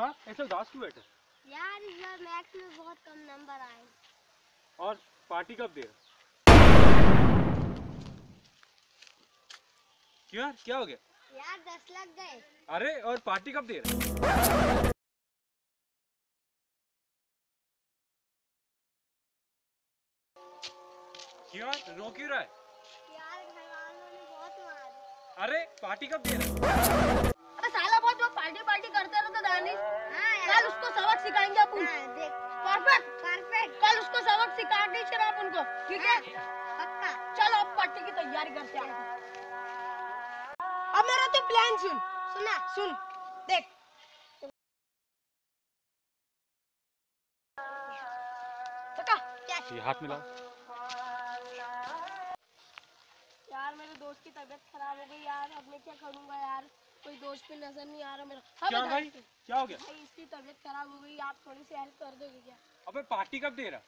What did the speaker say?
क्यों ऐसे उदास क्यों बैठे? यार इस बार मैथ्स में बहुत कम नंबर आए। और पार्टी कब दे क्यों यार? क्या हो गया? यार दस लग गए। अरे और पार्टी कब दे रहे क्यों रो क्यों रहा है? यार घर वालों ने बहुत मारा। अरे पार्टी कब दे रहे अरे साला बहुत वो पार्टी पार्टी करते रहते दानिश हाँ कल यार उसको सबक सिखाएँगे अपन। हाँ, परफेक्ट परफेक्ट कल उसको सबक सिखा टीचर अपन को ठीक है? पक्का। चलो अब पार्टी की तैयारी करते हैं। अब मेरा तो प्लान सुन। सुना। सुन देख। ये हाथ मिलाओ। यार मेरे दोस्त की तबीयत खराब हो गई यार। अब मैं क्या करूँगा यार? कोई दोस्त पे नज़र नहीं आ रहा मेरा। हाँ क्या भाई? क्या हो गया? भाई इसकी तबीयत खराब हो गई आप थोड़ी सी हेल्प कर दोगे क्या? अबे पार्टी कब दे रहा?